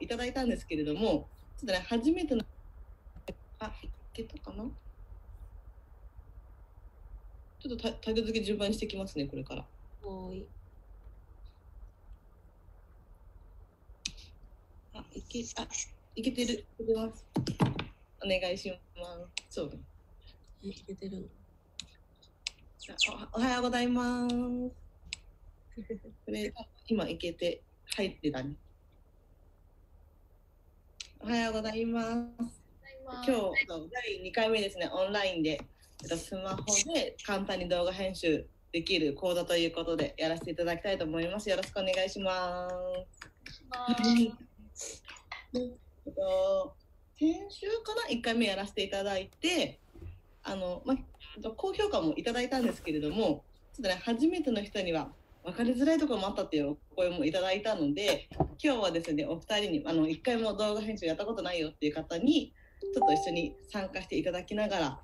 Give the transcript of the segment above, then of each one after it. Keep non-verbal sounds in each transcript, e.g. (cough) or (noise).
いただいたんですけれども、ちょっとね、初めての、あ、いけたかな？ちょっとタタグ付け順番にしてきますね、これから。はーい。あ、いけ、あ、いけてる。お願いします。そうだ。え、いけてるおはようございます。(laughs) これ、今いけて入ってたね。おはようございます。今日の第2回目ですね、オンラインで、えっとスマホで簡単に動画編集できる講座ということでやらせていただきたいと思います。よろしくお願いします。えっと先週かな？1回目やらせていただいてあの、ま、えっと高評価もいただいたんですけれどもちょっとね初めての人には分かりづらいところもあったっていうお声もいただいたので今日はですねお二人にあの1回も動画編集やったことないよっていう方にちょっと一緒に参加していただきながら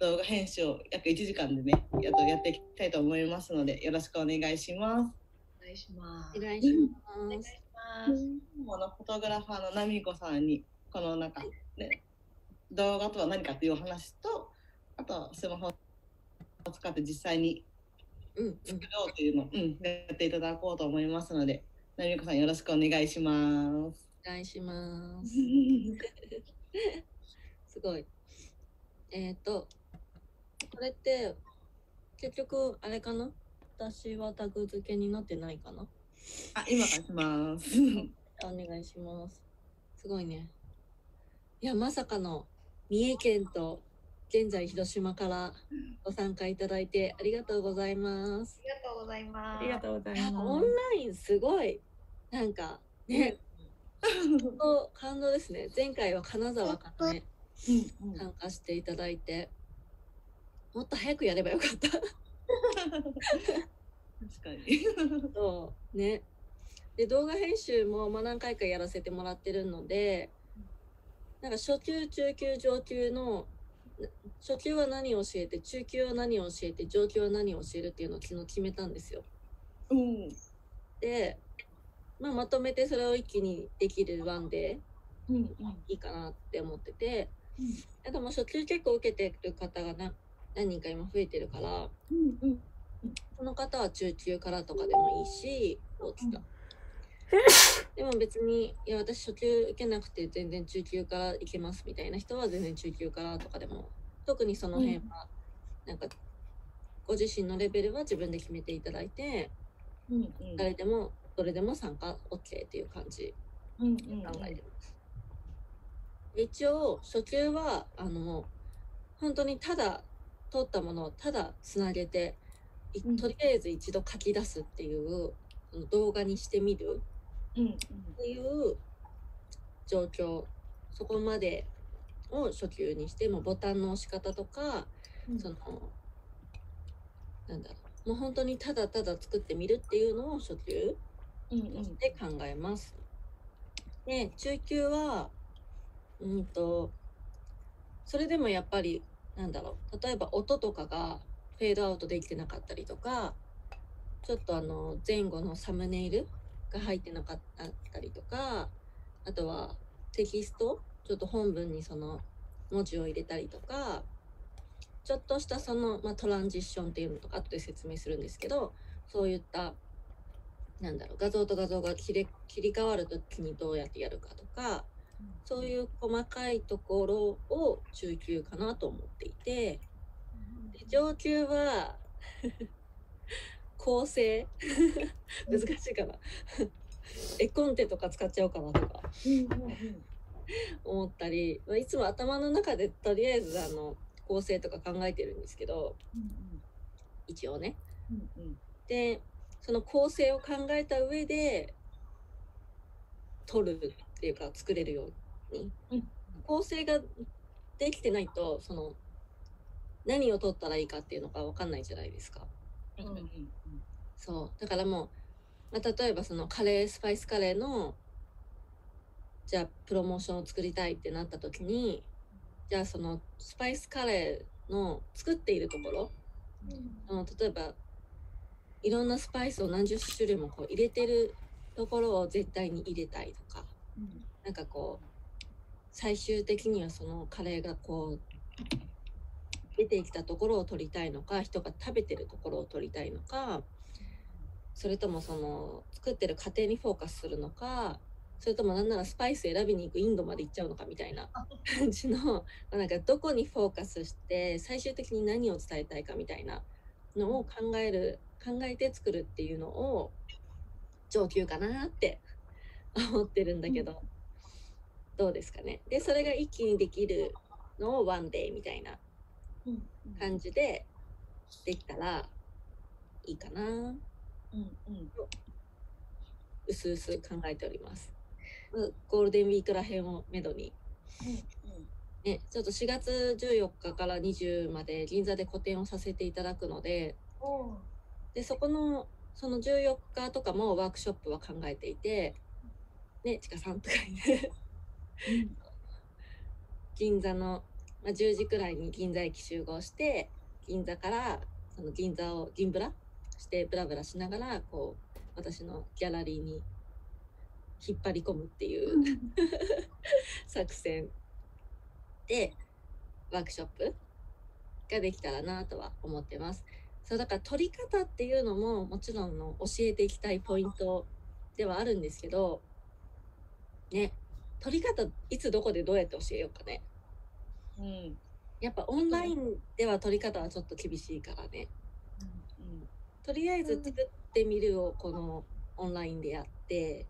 動画編集を約1時間でねやっとやっていきたいと思いますのでよろしくお願いします。お願いします。お願いします。このフォトグラファーのナミコさんにこのなんかね動画とは何かっていうお話とあとスマホを使って実際に作ろうというのを、うん、やっていただこうと思いますのでナミコさんよろしくお願いします。お願いします。(laughs) すごい。えっ、と、これって、結局、あれかな？私はタグ付けになってないかな？あ今からします。お願いします。すごいね。いや、まさかの三重県と現在広島からご参加いただいてありがとうございます。ありがとうございます。ありがとうございなんかオンます。ラインすごい、なんかね、本当感動ですね。前回は金沢からね、うんうん参加していただいて、もっと早くやればよかった。確かに。そうね。で動画編集もまあ何回かやらせてもらってるのでなんか初級中級上級のな初級は何を教えて中級は何を教えて上級は何を教えるっていうのを昨日決めたんですよ。うん。で、まあ、まとめてそれを一気にできるワンでうんうん。いいかなって思っててうん。なんかもう初級結構受けてる方がな何人か今増えてるからうんうんその方は中級からとかでもいいし、どうつった。(laughs) でも別に、いや、私初級受けなくて全然中級から行けますみたいな人は全然中級からとかでも、特にその辺は、なんか、ご自身のレベルは自分で決めていただいて、うんうん誰でも、どれでも参加 OK っていう感じうんうん考えてます。で一応、初級は、あの、本当にただ撮ったものをただつなげて、とりあえず一度書き出すっていう動画にしてみるうんうんっていう状況。そこまでを初級にしてもボタンの押し方とか、うん。そのなんだろう。もう本当にただただ作ってみるっていうのを初級うんうんで考えます。で中級はうんとそれでもやっぱりなんだろう。例えば音とかがフェードアウトできてなかったりとかちょっとあの前後のサムネイルが入ってなかったりとかあとはテキストちょっと本文にその文字を入れたりとかちょっとしたその、まあ、トランジッションっていうのとか後で説明するんですけどそういったなんだろう画像と画像が切れ切り替わるときにどうやってやるかとかそういう細かいところを中級かなと思っていて上級は構成。難しいかな。(laughs) 絵コンテとか使っちゃおうかなとか。思ったり。まあいつも頭の中でとりあえずあの構成とか考えてるんですけど。一応ね。でその構成を考えた上で撮るっていうか作れるように、うん。構成ができてないとその何を撮ったらいいかっていうのが分かんないじゃないですかそう。だからもう、まあ、例えばそのカレースパイスカレーのじゃあプロモーションを作りたいってなった時にじゃあそのスパイスカレーの作っているところあの例えばいろんなスパイスを何十種類もこう入れてるところを絶対に入れたいとかうん。なんかこう最終的にはそのカレーがこう出てきたところを撮りたいのか人が食べてるところを撮りたいのかそれともその作ってる過程にフォーカスするのかそれともなんならスパイス選びに行くインドまで行っちゃうのかみたいな感じのまあなんかどこにフォーカスして最終的に何を伝えたいかみたいなのを考える考えて作るっていうのを上級かなって (laughs) 思ってるんだけど、どうですかね。でそれが一気にできるのをワンデーみたいな。うん感じでできたらいいかな。うんうん。うすうす考えております。まあゴールデンウィークらへんをめどに。ねちょっと4月14日から20まで銀座で個展をさせていただくのででそこのその14日とかもワークショップは考えていてねちかさんとか言って (laughs) 銀座の、まあ、10時くらいに銀座駅集合して銀座からその銀座を銀ブラしてブラブラしながらこう私のギャラリーに引っ張り込むっていう作戦。でワークショップができたらなとは思ってます。そうだから撮り方っていうのももちろんの教えていきたいポイントではあるんですけどね撮り方いつどこでどうやって教えようかねうん。やっぱオンラインでは撮り方はちょっと厳しいからね。うんとりあえず作ってみるをこのオンラインでやって、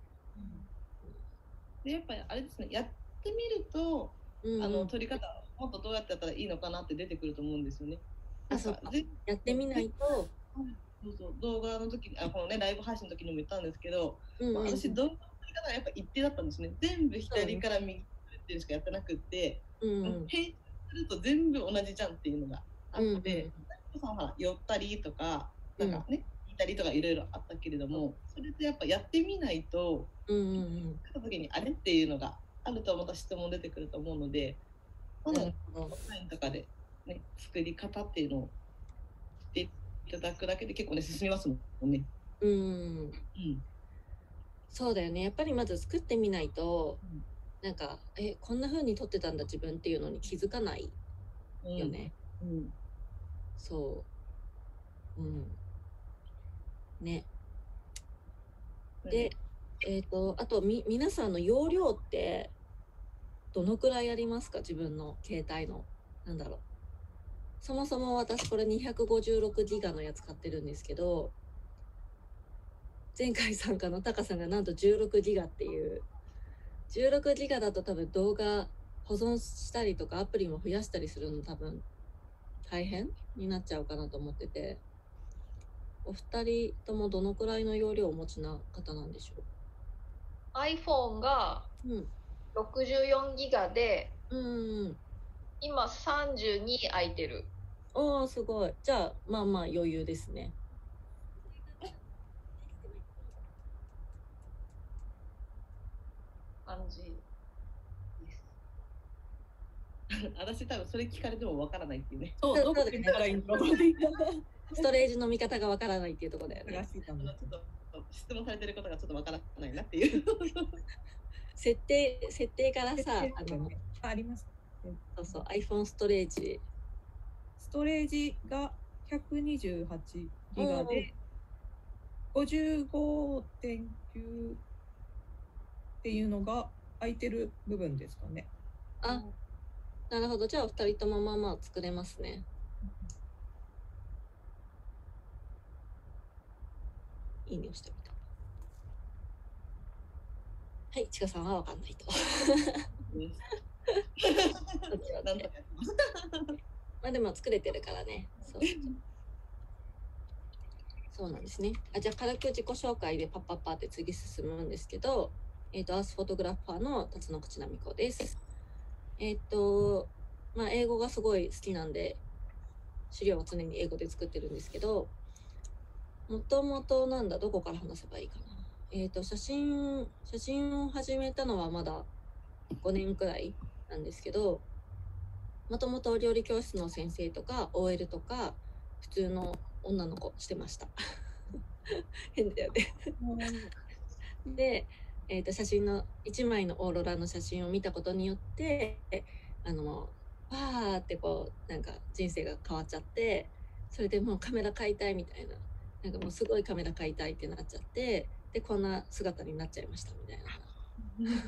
でやっぱりあれですね。やってみると、うんあの撮り方もっとどうやってやったらいいのかなって出てくると思うんですよね。あそうやってみないと、そうそう。動画の時あこのねライブ配信の時にも言ったんですけど、まあうん。うん私動画の撮り方がやっぱ一定だったんですね。全部左から右っていうしかやってなくって、うんうん。編集すると全部同じじゃんっていうのがあうんって、さん。は寄ったりとかなんかね、聞いたりとかいろいろあったけれども、それってやっぱやってみないと。うんうんうん。来た時にあれっていうのがあるとまた質問出てくると思うので、まだオンラインとかで、ね、作り方っていうのをしていただくだけで結構ね進みますもんね。うん。うん。そうだよね。やっぱりまず作ってみないとうんなんかえこんな風に撮ってたんだ自分っていうのに気づかないうんよ。ね、うん。そううんねで、えっ、と、あとみ、皆さんの容量って、どのくらいありますか？自分の携帯の。なんだろう。そもそも私これ256ギガのやつ買ってるんですけど、前回参加のタカさんがなんと16ギガっていう、16ギガだと多分動画保存したりとかアプリも増やしたりするの多分大変になっちゃうかなと思ってて、お二人ともどのくらいの容量をお持ちな方なんでしょ iPhone がううん。64ギガでうんうん。今32空いてるおー、すごい。じゃあ、まあまあ余裕ですね。感じです。(laughs) 私多分それ聞かれてもわからないっていうね。そう、どこで見たらいいのかって言ったストレージの見方がわからないっていうところだよね。ちょっと質問されてることがちょっとわからないなっていう。設定、設定からさ、あの、あります。そうそう、iPhone ストレージ。ストレージが128ギガで、55.9っていうのが空いてる部分ですかね。あ、なるほど。じゃあ、お二人ともまあまあ作れますね。いいねをしてみた。はい、ちかさんはわかんないと。(laughs) まあでも作れてるからね。そう。そうなんですね。あじゃあ軽く自己紹介でパッパッパって次進むんですけど、えっ、と、アースフォトグラファーの辰野口奈美子です。えっ、と、まあ英語がすごい好きなんで、資料は常に英語で作ってるんですけど、もともとなんだ、どこから話せばいいかな。えっ、と、写真、写真を始めたのはまだ5年くらいなんですけど、もともと料理教室の先生とか OL とか普通の女の子してました (laughs) 変だよねでえー、と写真の1枚のオーロラの写真を見たことによってあのわーってこうなんか人生が変わっちゃってそれでもうカメラ買いたいみたいななんかもうすごいカメラ買いたいってなっちゃってでこんな姿になっちゃいましたみたいな。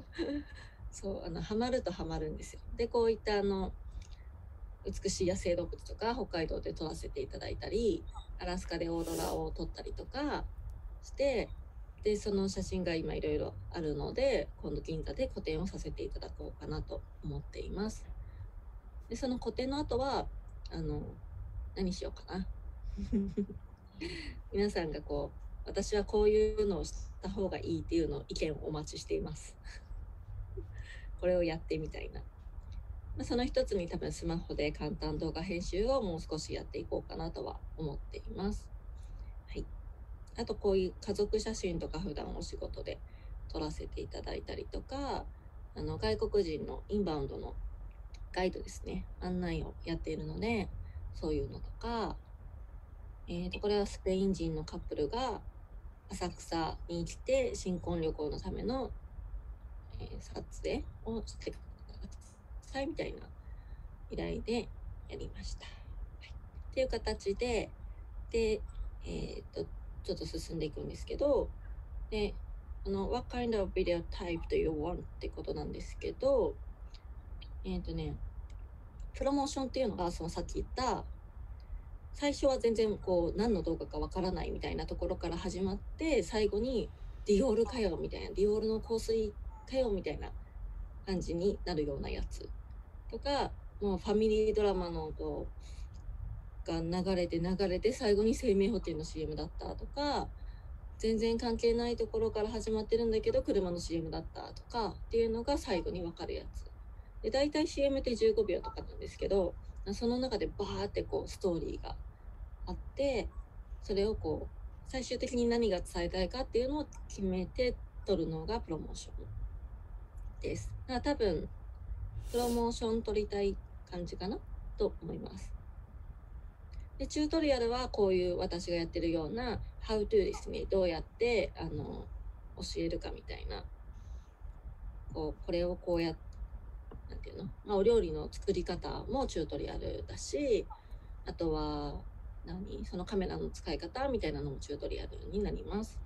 (laughs) そうあのハマるとハマるんですよ。でこういったあの美しい野生動物とか北海道で撮らせていただいたりアラスカでオーロラを撮ったりとかしてでその写真が今いろいろあるので今度銀座で個展をさせていただこうかなと思っています。でその個展の後はあの何しようかな (laughs) 皆さんがこう私はこういうのをした方がいいっていうのを意見をお待ちしています。(laughs) これをやってみたいな。まあ、その一つに多分スマホで簡単動画編集をもう少しやっていこうかなとは思っています。あとこういう家族写真とか普段お仕事で撮らせていただいたりとか、あの外国人のインバウンドのガイドですね、案内をやっているので、そういうのとか、えー、とこれはスペイン人のカップルが浅草に来て新婚旅行のための、えー撮影をしてくださいみたいな依頼でやりました。はい、っていう形でで、えー、とちょっと進んでいくんですけどであの What kind of video type do you want? ってことなんですけどえっ、とねプロモーションっていうのがそのさっき言った最初は全然こう何の動画かわからないみたいなところから始まって最後にディオールかよみたいなディオールの香水かよみたいな感じになるようなやつとかもうファミリードラマのこうが流れて流れて最後に生命保険の CM だったとか全然関係ないところから始まってるんだけど車の CM だったとかっていうのが最後に分かるやつで大体 CM って15秒とかなんですけどその中でバーってこうストーリーがあってそれをこう最終的に何が伝えたいかっていうのを決めて撮るのがプロモーションです。だから多分プロモーション撮りたい感じかなと思います。で、チュートリアルはこういう私がやってるような How to ですね。どうやってあの教えるかみたいな。こう、これをこうやなんていうの、まあ、お料理の作り方もチュートリアルだし、あとは何？そのカメラの使い方みたいなのもチュートリアルになります。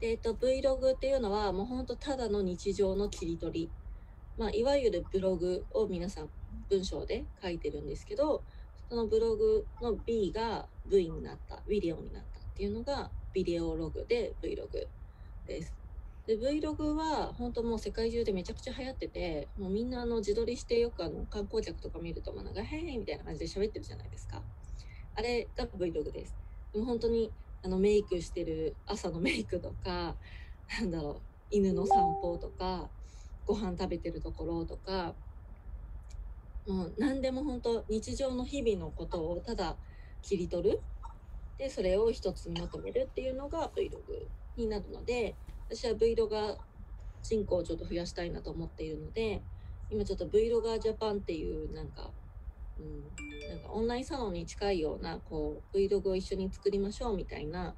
で、えっと、Vlog っていうのはもうほんとただの日常の切り取り。まあ、いわゆるブログを皆さん文章で書いてるんですけど、そのブログの B が V になった、ビデオになったっていうのがビデオログで Vlog です。で Vlog は本当もう世界中でめちゃくちゃ流行っててもうみんなあの自撮りしてよくあの観光客とか見るとまあなんか「へい」みたいな感じで喋ってるじゃないですかあれが Vlog ですでも本当にあのメイクしてる朝のメイクとかなんだろう犬の散歩とかご飯食べてるところとかもう何でも本当日常の日々のことをただ切り取る。でそれを一つにまとめるっていうのが Vlog になるので私は Vlog 人口をちょっと増やしたいなと思っているので今ちょっと Vlogger Japan っていうなんか、うん、なんかオンラインサロンに近いようなこう Vlog を一緒に作りましょうみたいな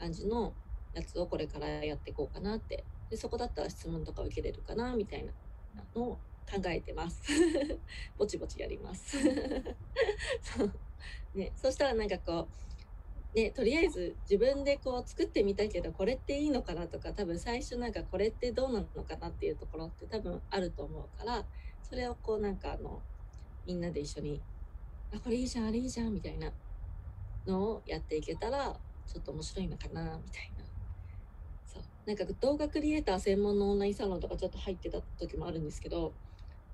感じのやつをこれからやっていこうかなって。でそこだったら質問とか受けれるかなみたいなのを考えてます。(laughs) ぼちぼちやります。(laughs) そう。ねそしたらなんかこうね、とりあえず自分でこう作ってみたけどこれっていいのかなとか多分最初なんかこれってどうなのかなっていうところって多分あると思うからそれをこうなんかあのみんなで一緒に「あこれいいじゃんあれいいじゃん」みたいなのをやっていけたらちょっと面白いのかなみたいな。そう。なんか動画クリエイター専門のオンラインサロンとかちょっと入ってた時もあるんですけど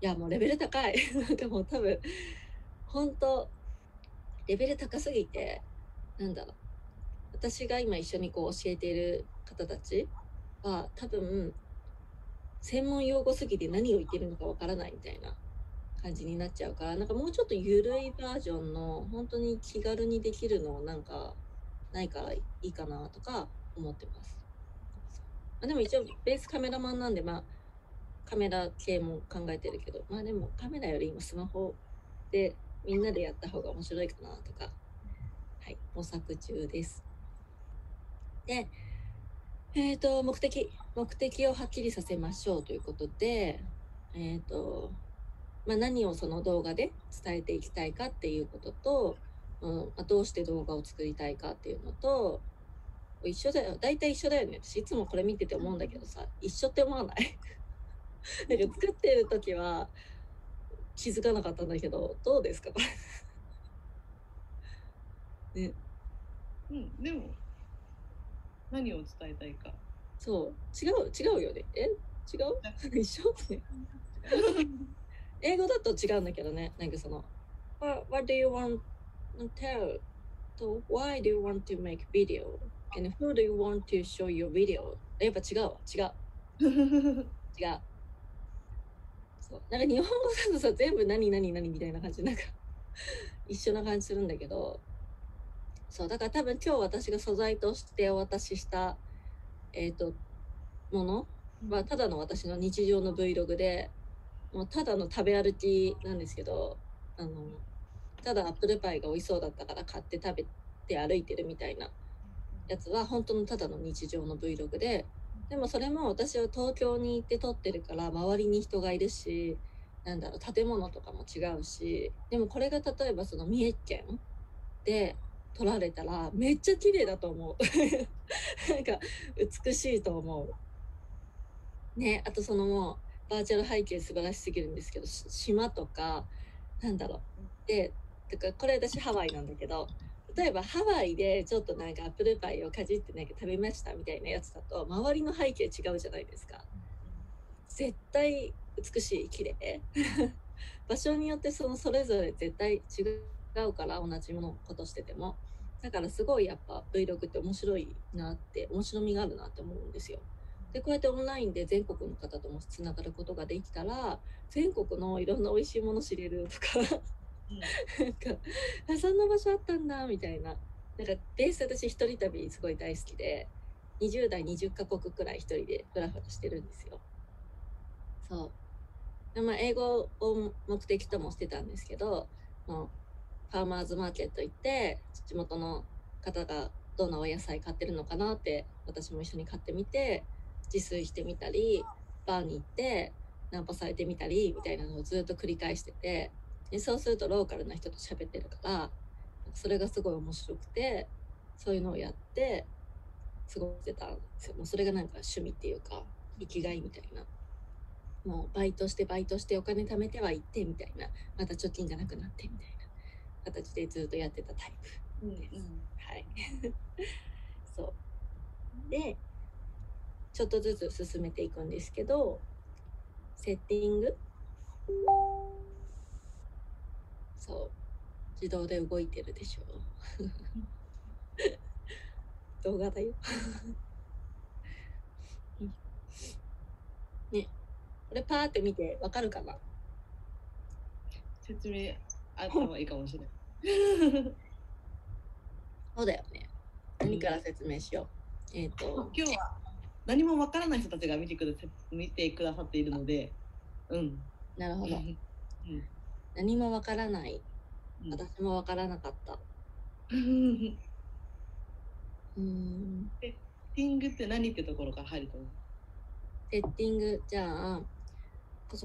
いやもうレベル高い。(laughs) なんかもう多分本当レベル高すぎてなんだろう。私が今一緒にこう教えている方たちは多分専門用語すぎて何を言ってるのかわからないみたいな感じになっちゃうからなんかもうちょっと緩いバージョンの本当に気軽にできるのなんかないからいいかなとか思ってます。でも一応ベースカメラマンなんでまあカメラ系も考えてるけどまあでもカメラより今スマホでみんなでやった方が面白いかなとかはい、模索中です。で、えっ、と、目的、目的をはっきりさせましょうということで、えっ、と、まあ、何をその動画で伝えていきたいかっていうことと、うんまあ、どうして動画を作りたいかっていうのと、一緒だよ。大体一緒だよね。私いつもこれ見てて思うんだけどさ、一緒って思わない？(laughs) なんか作ってる時は気づかなかったんだけど、どうですか？これ。ね、うん、でも何を伝えたいか。そう。違う、違うよね。え？違う？(laughs) 一緒？ね (laughs) 英語だと違うんだけどね。なんかその、What, what do you want to tell? So why do you want to make video? And who do you want to show your video? やっぱ違うわ。違う。違う。そう。なんか日本語だとさ、全部何何何みたいな感じで、なんか一緒な感じするんだけど、そう。だから多分今日私が素材としてお渡しした、えっ、と、ものはただの私の日常の Vlog で、もうただの食べ歩きなんですけど、あの、ただアップルパイが美味しそうだったから買って食べて歩いてるみたいなやつは本当のただの日常の Vlog で、でもそれも私は東京に行って撮ってるから周りに人がいるし、なんだろう、建物とかも違うし、でもこれが例えばその三重県で撮られたらめっちゃ綺麗だと思う。(laughs) なんか美しいと思う。ね、あとそのもうバーチャル背景素晴らしすぎるんですけど、島とか、なんだろう。で、だからこれ私ハワイなんだけど、例えばハワイでちょっとなんかアップルパイをかじってなんか食べましたみたいなやつだと周りの背景違うじゃないですか。絶対美しい綺麗。(laughs) 場所によってそのそれぞれ絶対違うから同じものことしてても。だからすごいやっぱ Vlog って面白いなって面白みがあるなって思うんですよ。でこうやってオンラインで全国の方ともつながることができたら全国のいろんな美味しいもの知れるとか。なんかあそんな場所あったんだみたいな。なんかベース私一人旅すごい大好きで20代20カ国くらい一人でフラフラしてるんですよ。そう。でまあ英語を目的ともしてたんですけどもうファーマーズマーケット行って地元の方がどんなお野菜買ってるのかなって私も一緒に買ってみて自炊してみたりバーに行ってナンパされてみたりみたいなのをずっと繰り返してて。でそうするとローカルな人と喋ってるからそれがすごい面白くてそういうのをやって過ごしてたんですよ。もうそれがなんか趣味っていうか生きがいみたいな。もうバイトしてバイトしてお金貯めては行ってみたいな。また貯金がなくなってみたいな。形でずっとやってたタイプうんうん。はい。(laughs) そう。でちょっとずつ進めていくんですけどセッティングそう。自動で動いてるでしょ。(laughs) 動画だよ。ね。これパーって見てわかるかな？説明あった方がいいかもしれない。(laughs) そうだよね。何から説明しよう。えっ、と。今日は何もわからない人たちが見てくださ見てくださっているので、うん。なるほど。うん何もわからない。うん。私もわからなかった。(laughs) うん。セッティングって何ってところから入ると思う？セッティング？じゃあ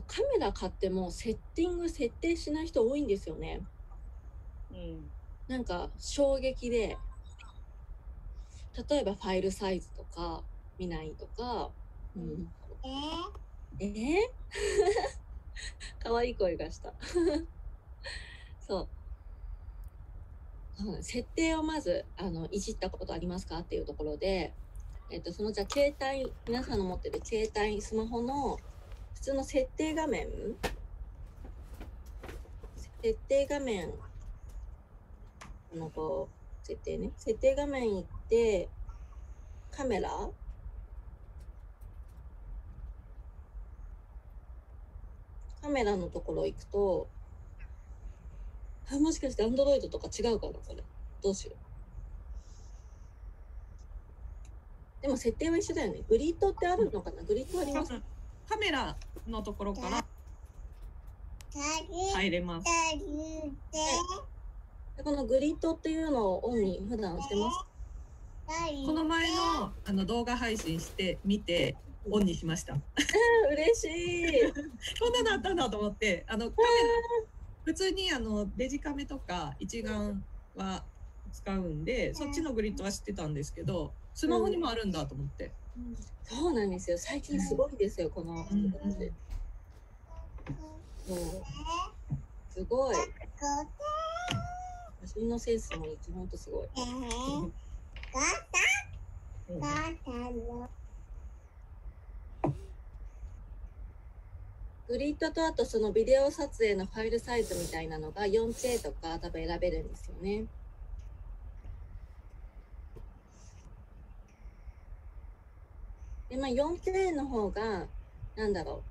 カメラ買ってもセッティング設定しない人多いんですよね。うん。なんか衝撃で例えばファイルサイズとか見ないとか、うん、えー、(laughs) (laughs) 可愛い声がした。(laughs) そう。そう設定をまずあのいじったことありますかっていうところで、えっと、そのじゃあ携帯皆さんの持ってる携帯スマホの普通の設定画面設定画面あのこう設定ね。設定画面行ってカメラカメラのところ行くとあもしかしてアンドロイドとか違うかなこれ。どうしよう。でも設定は一緒だよね。グリッドってあるのかな？グリッドあります？カメラのところから入れます。でこのグリッドっていうのをオンに普段してます？この前のあの動画配信して見てオンにしました。嬉しい。こんなのあったんだと思って、あのカメラ普通にあのデジカメとか一眼は使うんで、そっちのグリッドは知ってたんですけど、スマホにもあるんだと思って。そうなんですよ。最近すごいですよ、このうん人たち。もう、すごい。写真のセンスも本当すごい。グリッドとあとそのビデオ撮影のファイルサイズみたいなのが 4K とか多分選べるんですよね。で、まあ 4K の方が、なんだろ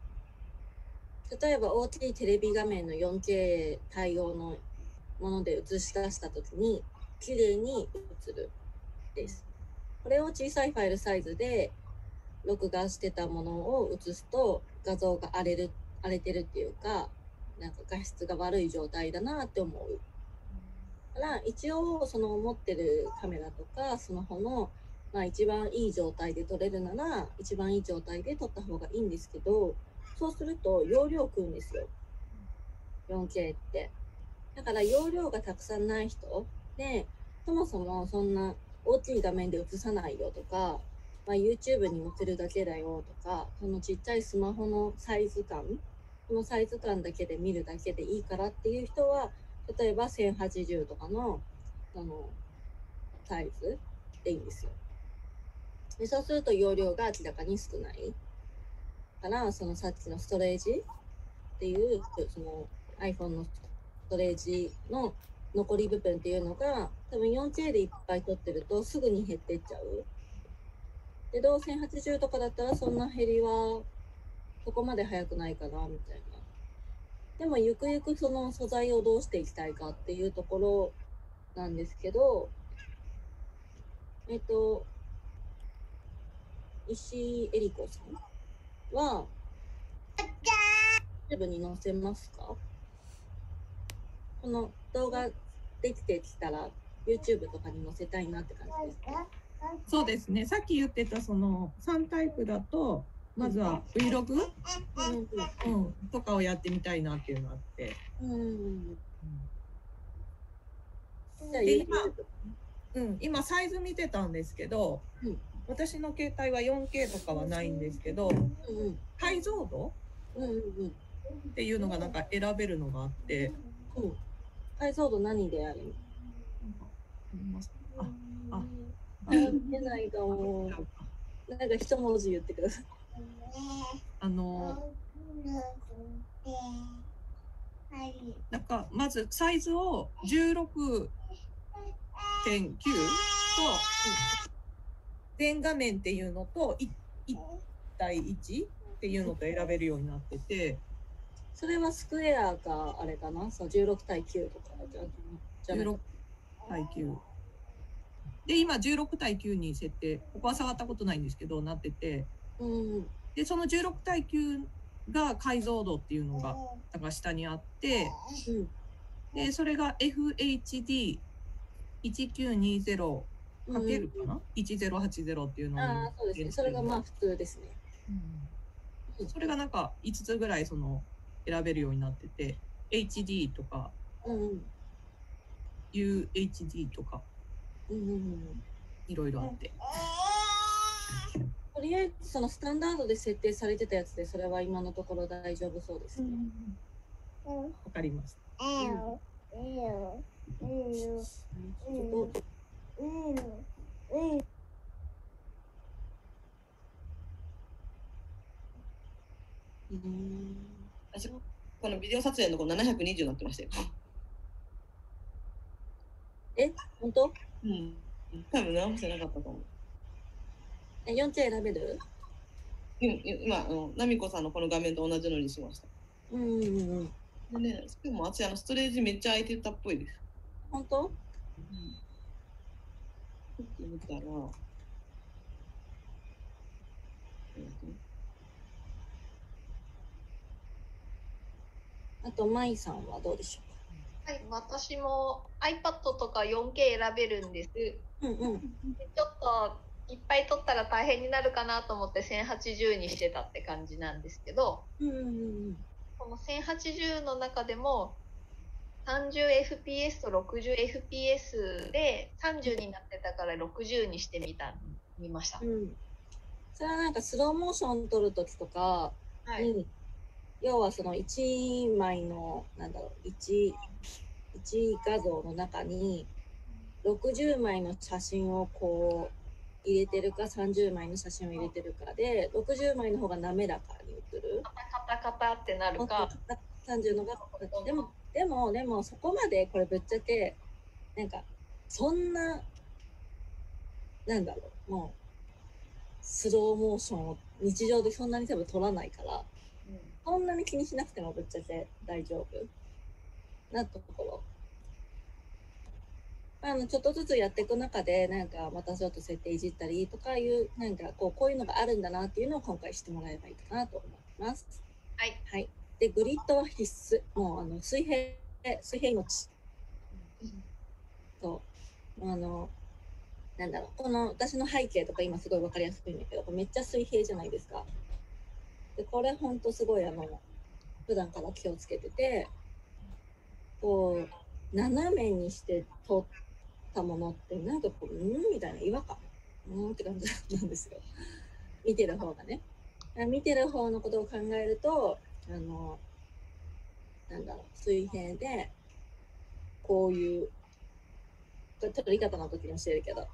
う。例えば大きいテレビ画面の 4K 対応のもので映し出したときに、綺麗に映るです。これを小さいファイルサイズで録画してたものを映すと画像が荒れる荒れてるっていうかなんか画質が悪い状態だなって思う。から一応その持ってるカメラとかスマホの、まあ、一番いい状態で撮れるなら一番いい状態で撮った方がいいんですけどそうすると容量食うんですよ。4K って。だから容量がたくさんない人でそもそもそんな大きい画面で映さないよとか、まあ、YouTube に載せるだけだよとか、そのちっちゃいスマホのサイズ感、このサイズ感だけで見るだけでいいからっていう人は、例えば1080とかの、あの、サイズでいいんですよ。でそうすると容量が明らかに少ない。から、そのさっきのストレージっていう、その iPhone のストレージの残り部分っていうのが多分 4K でいっぱい撮ってるとすぐに減ってっちゃう。けど1080とかだったらそんな減りはそこまで早くないかなみたいな。でもゆくゆくその素材をどうしていきたいかっていうところなんですけど、えっと、石井絵理子さんは、YouTube に載せますか？この動画できてきたら YouTube とかに載せたいなって感じですか？そうですね。さっき言ってたその3タイプだと、まずは Vlog、うん、とかをやってみたいなっていうのがあって。うん。で YouTube うん、今サイズ見てたんですけど、うん。私の携帯は 4K とかはないんですけど、うん。うん解像度うんうんっていうのがなんか選べるのがあって、うん。うん。解像度何である？あ、あ、あ、見えないかも。なんか一文字言ってください。あの、なんかまずサイズを16.9と全画面っていうのと 1, 対1っていうのと選べるようになってて、それはスクエアかあれかな？そう16対9とかじゃじゃなく16対9。で、今16対9に設定、ここは触ったことないんですけど、なってて、うんで、その16対9が解像度っていうのが、なんか下にあって、うん。で、それが FHD1920 かけるかな、?1080 っていうのにああそうですね。それがまあ普通ですね。うんそれがなんか5つぐらいその選べるようになってて HD とかうんうん。UHD とかうんうんうん。いろいろあってとりあえずそのスタンダードで設定されてたやつでそれは今のところ大丈夫そうですね、わかりました。ちょっとうん。私このビデオ撮影のこの720になってましたよ。本当うん。多分直してなかったと思う。え 4K 選べる？今、今あの、ナミコさんのこの画面と同じのにしました。うんうんうんでね、しかも私、あの、ストレージめっちゃ空いてたっぽいです。本当？ちょっと見たら、えーとあと、マイさんはどうでしょはい、私も iPad とか 4K 選べるんです。でうんうん。ちょっといっぱい撮ったら大変になるかなと思って1080にしてたって感じなんですけど、うんうんうん。この1080の中でも 30fps と 60fps で30になってたから60にしてみた、見ました。うん。それはなんかスローモーション撮るときとかはい。に、要はその1枚の、なんだろう、1、1画像の中に60枚の写真をこう入れてるか30枚の写真を入れてるかで、60枚の方が滑らかに映る。カタカタってなるか、30のが、でも、でも、でもそこまでこれぶっちゃけ、なんか、そんな、なんだろう、もう、スローモーションを日常でそんなに多分撮らないから、そんなに気にしなくてもぶっちゃけ大丈夫なところ。あの、ちょっとずつやっていく中で、なんか、またちょっと設定いじったりとかいう、なんか、こう、こういうのがあるんだなっていうのを今回してもらえばいいかなと思います。はい。はい。で、グリッドは必須。もう、あの、水平、水平命。そう。あの、なんだろう。この、私の背景とか今すごいわかりやすいんだけど、めっちゃ水平じゃないですか。で、これほんとすごい、あの、普段から気をつけてて、こう、斜めにして撮ったものって、なんかこう、うんみたいな違和感。うんって感じなんですよ。見てる方がね。見てる方のことを考えると、あの、なんだろう、水平で、こういう、これ取り方の時に教えるけど、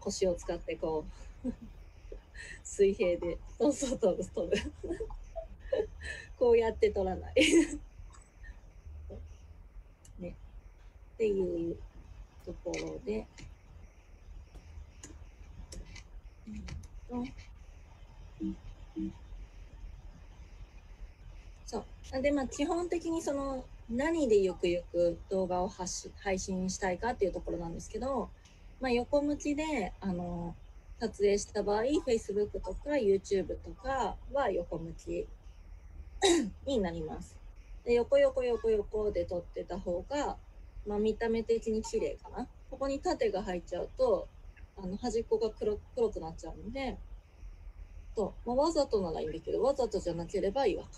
腰を使ってこう、(laughs) 水平で、そうそう取る、取る。(laughs) こうやって取らない。(laughs) ね。っていうところで、うんとそう。で、まあ、基本的にその、何でゆくゆく動画を発し配信したいかっていうところなんですけど、まあ、横向きで、あの、撮影した場合、Facebook とか YouTube とかは横向きになります。で、横横横横で撮ってた方が、まあ、見た目的に綺麗かな。ここに縦が入っちゃうと、あの、端っこが黒黒くなっちゃうので、そう、まあ、わざとならいいんだけど、わざとじゃなければ違和感。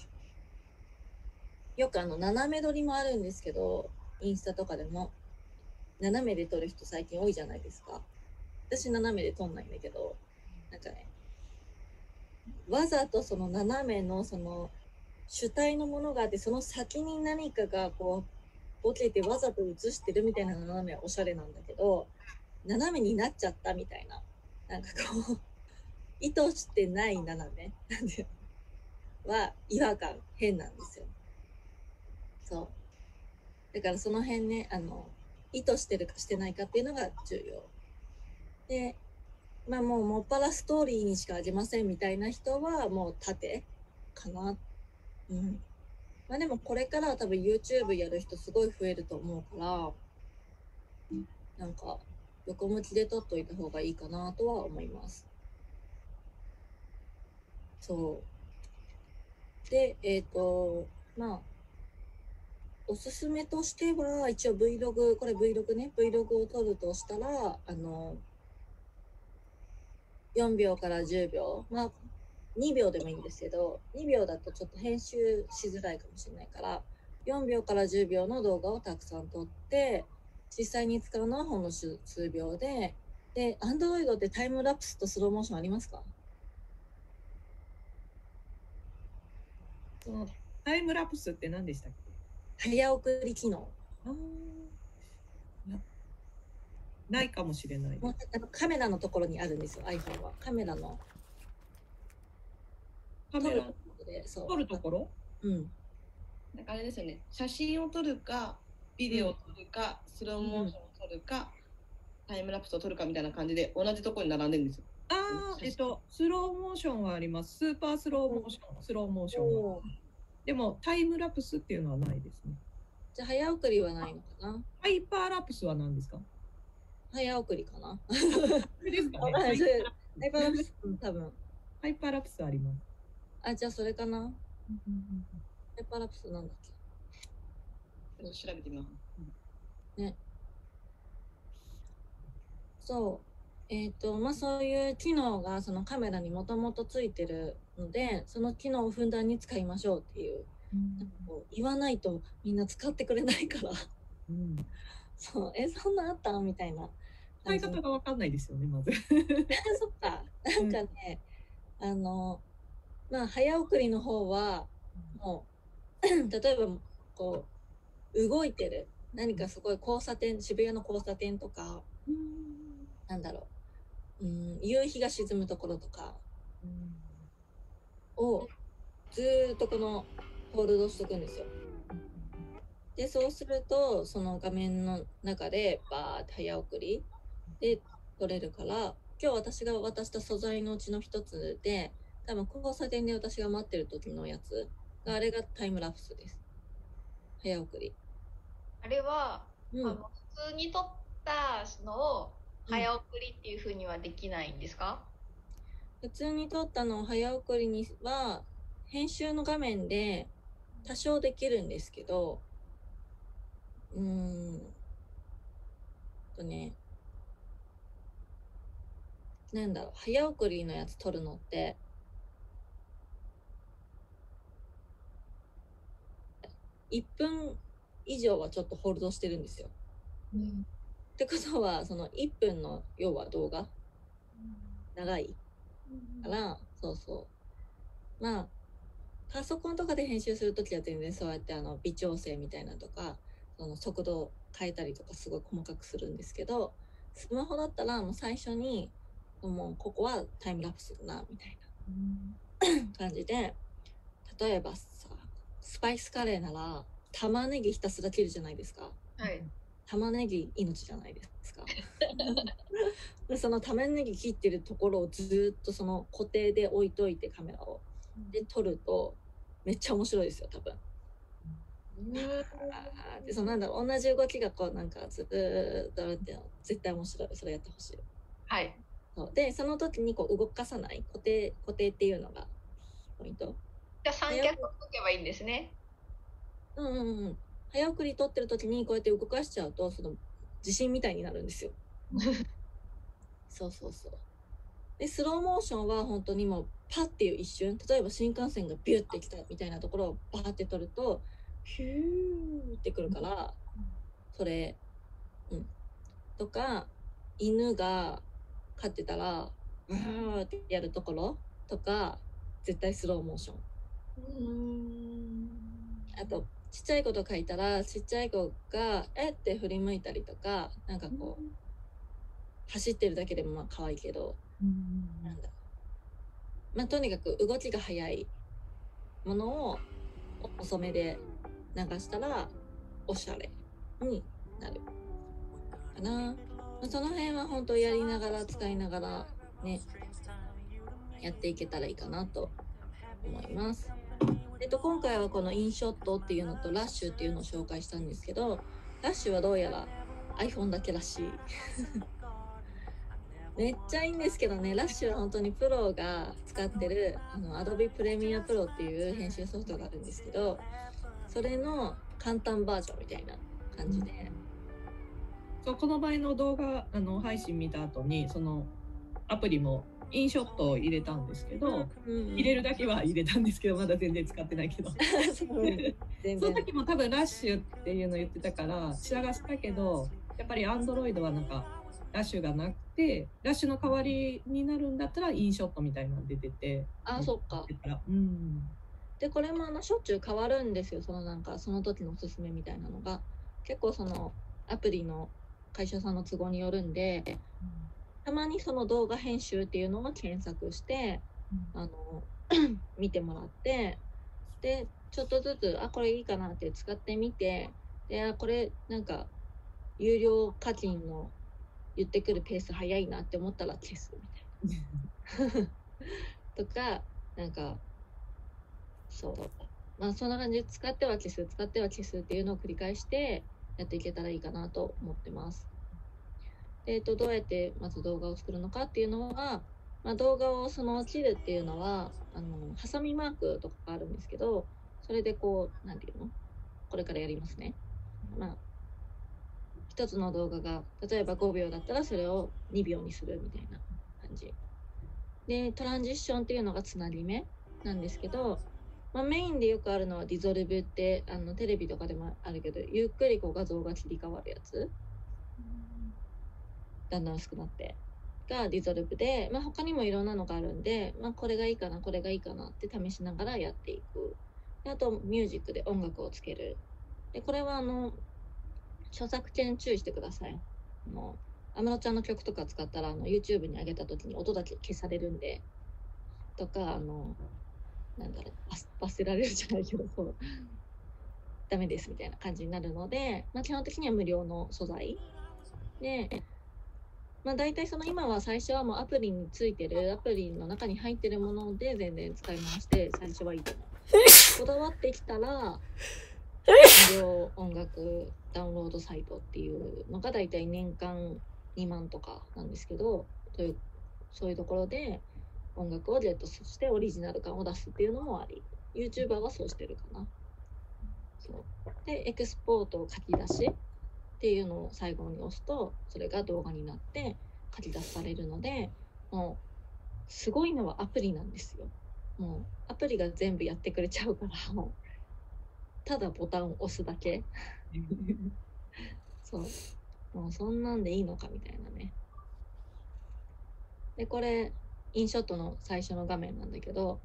よくあの、斜め撮りもあるんですけど、インスタとかでも、斜めで撮る人最近多いじゃないですか。私斜めで撮んないんだけど、なんかね、わざとその斜めのその主体のものがあって、その先に何かがこう、ボケてわざと映してるみたいな斜めはおしゃれなんだけど、斜めになっちゃったみたいな、なんかこう、(laughs) 意図してない斜め (laughs) は違和感変なんですよ。そう。だからその辺ね、あの、意図してるかしてないかっていうのが重要。で、まあもうもっぱらストーリーにしかあげませんみたいな人はもう縦かな。うん。まあでもこれからは多分 YouTube やる人すごい増えると思うから、なんか横向きで撮っといた方がいいかなとは思います。そう。で、えっ、と、まあ、おすすめとしては、一応 Vlog、これ Vlog ね、Vlog を撮るとしたら、あの、4秒から10秒、まあ、2秒でもいいんですけど、2秒だとちょっと編集しづらいかもしれないから、4秒から10秒の動画をたくさん撮って、実際に使うのはほんの数数秒で、で、Android ってタイムラプスとスローモーションありますか？そのタイムラプスって何でしたっけ？早送り機能。なないかもしれないカメラのところにあるんですよ、iPhone は。カメラのカメラ撮るところで、そう。撮るところ？うん。なんかあれですよね写真を撮るかビデオを撮るか、スローモーションを撮るか、タイムラプスを撮るかみたいな感じで同じところに並んでるんですよ。ああ、えっと、スローモーションはあります。スーパースローモーション、スローモーションでも、タイムラプスっていうのはないですね。じゃあ早送りはないのかな？ハイパーラプスは何ですか？早送りかなですかねハイパーラプス、うん、多分。ハイパーラプスあります。あ、じゃあそれかな。ハイパーラプスなんだっけ。ちょっと調べてみます。そう。えっ、と、まあそういう機能がそのカメラにもともとついてるので、その機能をふんだんに使いましょうっていう、なんかこう言わないとみんな使ってくれないから、うん。(laughs) そう、え、そんなあったみたいな。使い方がわかんないですよね、まず。(laughs) そっか。なんかね、あの、まあ、早送りの方は、もう、(clears throat) 例えば、こう、動いてる。何かすごい交差点、渋谷の交差点とか、なんだろう。うん、夕日が沈むところとかを、ずーっとこの、ホールドしとくんですよ。で、そうすると、その画面の中で、バーって早送りで撮れるから、今日私が渡した素材のうちの一つで、多分交差点で私が待ってる時のやつが、あれがタイムラプスです。早送り。あれは、うん。あの普通に撮ったのを早送りっていうふうにはできないんですか、普通に撮ったのを早送りには、編集の画面で多少できるんですけど、うーんとね、なんだろう、早送りのやつ撮るのって、1分以上はちょっとホールドしてるんですよ。ってことは、その1分の要は動画？長い。から、そうそう。まあ、パソコンとかで編集するときは全然そうやってあの微調整みたいなのとか、その速度を変えたりとかすごい細かくするんですけど、スマホだったらもう最初に、もうここはタイムラプスだな、みたいな感じで、例えばさ、スパイスカレーなら玉ねぎひたすら切るじゃないですか。はい。玉ねぎ命じゃないですか。(laughs) でその玉ねぎ切ってるところをずーっとその固定で置いといてカメラをで撮るとめっちゃ面白いですよ多分。でそのなんだろう同じ動きがこうなんかずーっとあるっていうの絶対面白いそれやってほしい。はい。そうでその時にこう動かさない固定固定っていうのがポイント。じゃあ三脚を置けばいいんですね。うんうんうん。早送り撮ってる時にこうやって動かしちゃうとその地震みたいになるんですよ。(laughs) そうそうそう。で、スローモーションは本当にもうパッっていう一瞬、例えば新幹線がビュッて来たみたいなところをバーって撮ると、ヒューってくるから、それ、うん。とか、犬が飼ってたら、ブーってやるところとか、絶対スローモーション。あと、ちっちゃい子と書いたら、ちっちゃい子が、えって振り向いたりとか、なんかこう、走ってるだけでもまあ可愛いけど、なんだ。まあとにかく動きが速いものを遅めで流したら、おしゃれになる。かな。まあ、その辺は本当やりながら、使いながら、ね、やっていけたらいいかなと思います。えっと、今回はこのインショットっていうのとラッシュっていうのを紹介したんですけど、ラッシュはどうやら iPhone だけらしい。(laughs) めっちゃいいんですけどね、ラッシュは本当にプロが使ってるあの Adobe Premiere Pro っていう編集ソフトがあるんですけど、それの簡単バージョンみたいな感じで、そうこの場合の動画あの配信見た後にそのアプリもインショットを入れたんですけど、うん。入れるだけは入れたんですけどまだ全然使ってないけど。(laughs) その時も多分ラッシュっていうの言ってたから探したけどやっぱりアンドロイドはなんかラッシュがなくてラッシュの代わりになるんだったらインショットみたいなの出ててあ、そっか。うん。でこれもあのしょっちゅう変わるんですよ。そのなんかその時のおすすめみたいなのが。結構そのアプリの会社さんの都合によるんでたまにその動画編集っていうのを検索してあの (clears throat) 見てもらってでちょっとずつあこれいいかなって使ってみてであこれなんか有料課金の言ってくるペース早いなって思ったら消すみたいな。(laughs) とかなんかそうまあそんな感じで使っては消す使っては消すっていうのを繰り返してやっていけたらいいかなと思ってます。えっとどうやってまず動画を作るのかっていうのは、まあ、動画をその切るっていうのはあのハサミマークとかがあるんですけどそれでこうなんていうの？これからやりますね。まあ、一つの動画が、例えば5秒だったらそれを2秒にするみたいな感じ。で、トランジッションっていうのがつなぎ目なんですけど、まあ、メインでよくあるのはディゾルブって、あの、テレビとかでもあるけど、ゆっくりこう画像が切り替わるやつ。だんだん薄くなって。がディゾルブで、まあ、他にもいろんなのがあるんで、まあ、これがいいかな、これがいいかなって試しながらやっていく。であと、ミュージックで音楽をつける。で、これはあの、著作権注意してください。あの、安室ちゃんの曲とか使ったら、あの、YouTube に上げた時に音だけ消されるんで、とか、あの、なんだろう、罰せられるじゃないけど、そう、ダメですみたいな感じになるので、まあ、基本的には無料の素材。で、まあ、大体その今は最初はもうアプリについてる、アプリの中に入ってるもので全然使い回して、最初はいいと思う。(laughs) こだわってきたら、無料音楽ダウンロードサイトっていうのが大体年間2万とかなんですけど、というそういうところで音楽をゲットしてオリジナル感を出すっていうのもあり、YouTuber はそうしてるかな。そうで、エクスポート書き出しっていうのを最後に押すと、それが動画になって書き出されるので、もう、すごいのはアプリなんですよ。もう、アプリが全部やってくれちゃうから、もう、ただボタンを押すだけ。そう。もうそんなんでいいのかみたいなね。で、これ、インショットの最初の画面なんだけど、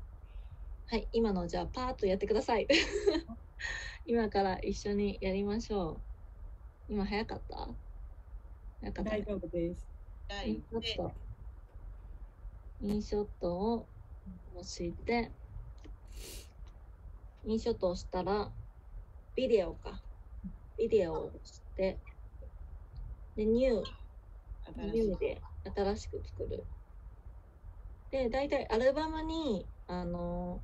はい、今のじゃあパーッとやってください。(laughs) 今から一緒にやりましょう。今早かった？早かった大丈夫です。インショット。インショットを押して、インショットを押したら、ビデオか。ビデオを押して、で、ニュー、ニューで新しく作る。で、大体アルバムに、あの、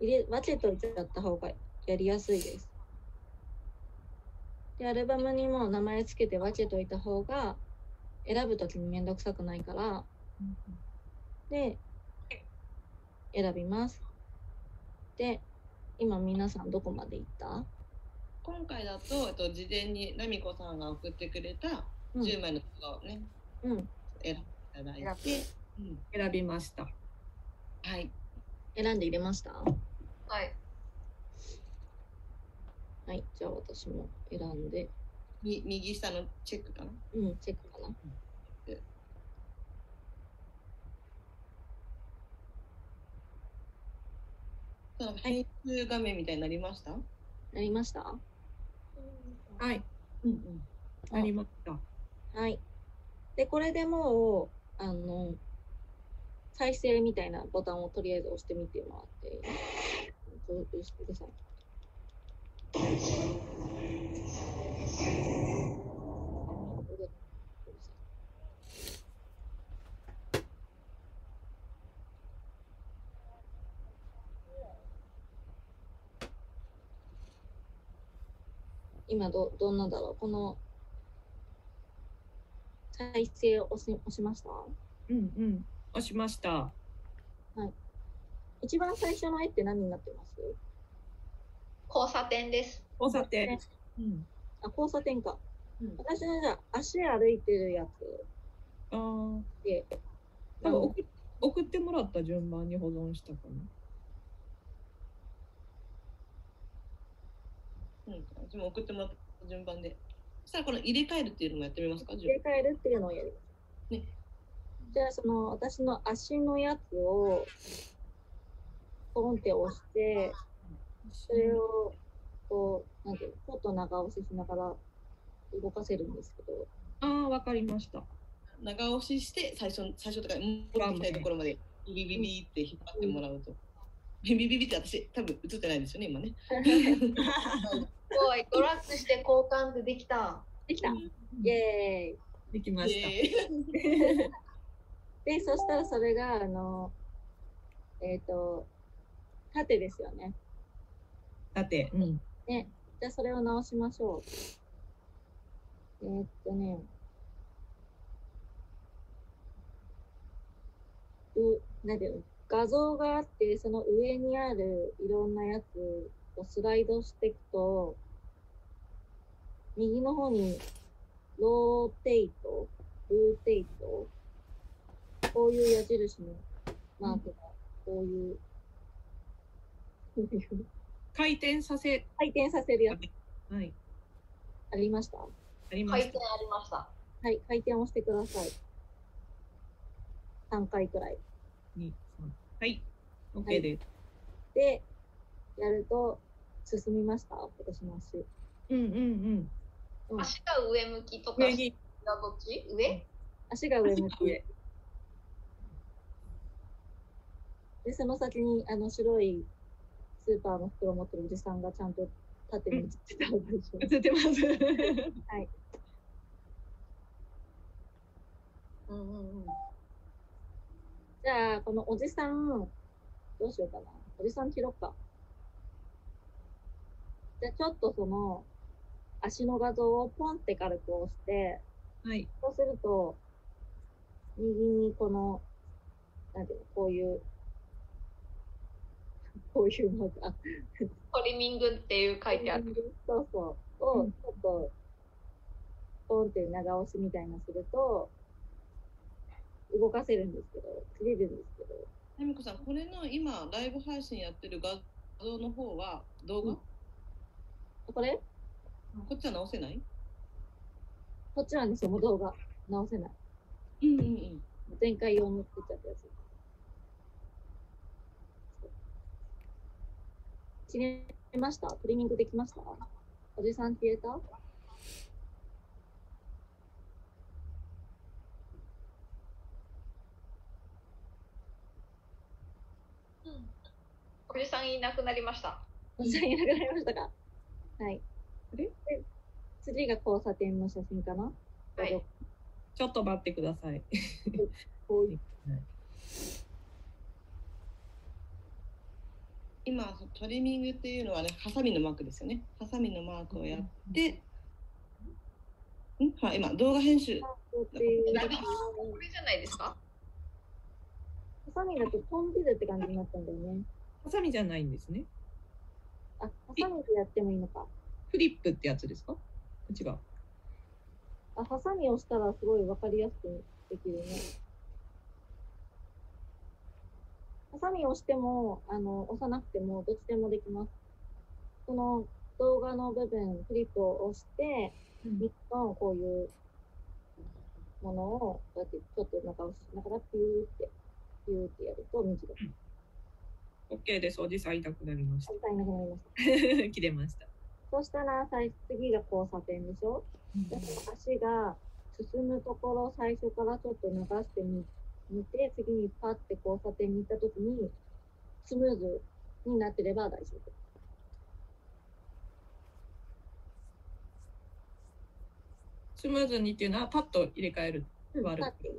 入れ、分けといちゃった方がやりやすいです。で、アルバムにも名前つけて分けといた方が、選ぶときにめんどくさくないから、で、選びます。で、今皆さんどこまで行った？今回だと、えっと、事前にラミコさんが送ってくれたうん。10枚の動画をね、うん。選んでいただい選て、うん、選びました。はい。選んで入れました？はい。はい。じゃあ私も選んで、み右下のチェックかな？うん、チェックかな。その編集画面みたいになりました？なりました？はい、うんうん。ありました。はい。で、これでもう、あの、再生みたいなボタンをとりあえず押してみてもらっていい？ちょっと押してください。今ど、どんなんだろう？この、再生を押し押しました？うんうん。押しました。一番最初の絵って何になってます？交差点です。交差点。うん。あ、交差点か。うん私のじゃあ足歩いてるやつああ。で、多分送っ送ってもらった順番に保存したかな。うん、私も送ってもらった順番で。そしたらこの入れ替えるっていうのもやってみますか？入れ替えるっていうのをやります。ねじゃあ、その私の足のやつを、ポンって押して、それを、こう、なんていうの、ちょっと長押ししながら動かせるんですけど、ああ、わかりました。長押しして最初最初とか戻ってきたいところまでビビビビって引っ張ってもらうと。ビビビビって私多分映ってないですよね今ね。すごい、トラックして交換でできた。できたイエーイできました。えで、そしたらそれが、あの、えっ、と、縦ですよね。だって、うん。じゃあそれを直しましょう。えーっとね、う、なんていうの、画像があって、その上にあるいろんなやつをスライドしていくと、右の方に、ローテイト、ルーテイト、こういう矢印のマークが、こういう、こういう回転させ、回転させるやつはい、ありました？ありました回転。ありました。はい、回転をしてください。3回くらい。二三はい、OK です。で、やると、進みました？私の足。うんうんうん。うん、足が上向きとか、上に、下どっち？上？足が上向き。上。で、その先に、あの、白いスーパーの袋を持ってるおじさんがちゃんと縦に映ってたでしょ。映ってます。うんうんうん。じゃあ、このおじさん、どうしようかな。おじさん切ろっか。じゃあ、ちょっとその、足の画像をポンって軽く押して、はい。そうすると、右にこの、なんていうの、こういう、こういうのが、トリミングっていう書いてある。そうそう、を、ちょっと、ポンって長押しみたいなすると、動かせるんですけど、切れるんですけど、タミコさん、これの今、ライブ配信やってる画像の方は動画、うんこれ？こっちは直せない？こっちなんですよ、もう動画。直せない。うんうんうん。前回用の作っちゃったやつ。切れました？トリミングできました？おじさん消えた？おじさんいなくなりました。おじさんいなくなりましたか？はい。あれ？で次が交差点の写真かな？はい。ちょっと待ってください。(laughs) こういう。今、トリミングっていうのはね、ハサミのマークですよね。ハサミのマークをやって、んはい、今、動画編集。っていう。ラビこれじゃないですか？ハサミだと飛んでるって感じになったんだよね。ハサミじゃないんですね。あ、ハサミでやってもいいのか。フリップってやつですか？違う。あ、ハサミを押したらすごいわかりやすくできるね。ハサミを押しても、あの、押さなくても、どっちでもできます。この動画の部分、クリップを押して、3つのこういうものを、こうやってちょっと中押しながら、ピューって、ピューってやると短く。OK です。おじさんいなくなりまし簡単になくなりました。た。(laughs) 切れました。そしたら、最次が交差点でしょで足が進むところを最初からちょっと流してみ見て次にパッて交差点に行った時にスムーズになってれば大丈夫。スムーズにっていうのはパッと入れ替える。うん、パ悪いッて。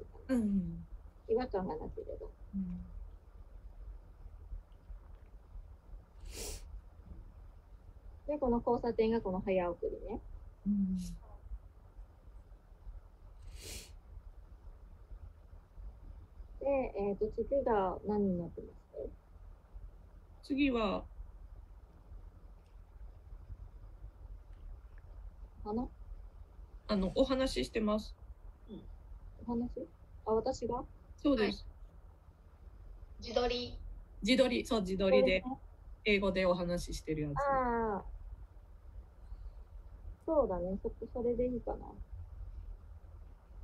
違和感がなければ。で、この交差点がこの早送りね。うんえっ、と、次が何になってます？次は、かなあの、お話ししてます。お話？あ、私が？そうです。自撮り。自撮り、そう、自撮りで、英語でお話ししてるやつ。ああ。そうだね。そこ、それでいいかな。